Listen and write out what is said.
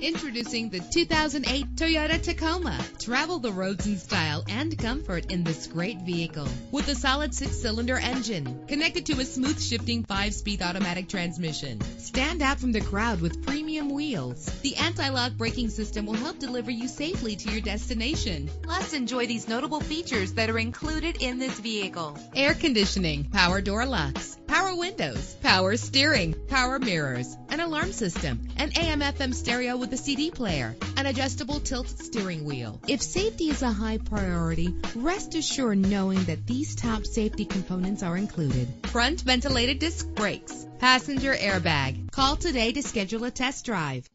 Introducing the 2008 Toyota Tacoma. Travel the roads in style and comfort in this great vehicle. With a solid six-cylinder engine connected to a smooth shifting five-speed automatic transmission. Stand out from the crowd with premium wheels. The anti-lock braking system will help deliver you safely to your destination. Plus, enjoy these notable features that are included in this vehicle. Air conditioning, power door locks, power windows, power steering, power mirrors, an alarm system, an AM FM stereo with a CD player, an adjustable tilt steering wheel. If safety is a high priority, rest assured knowing that these top safety components are included. Front ventilated disc brakes, passenger airbag. Call today to schedule a test drive.